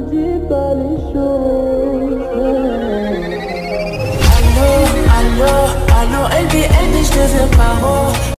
de Allô, allô, elle dit, elle dit, je ne veux pas.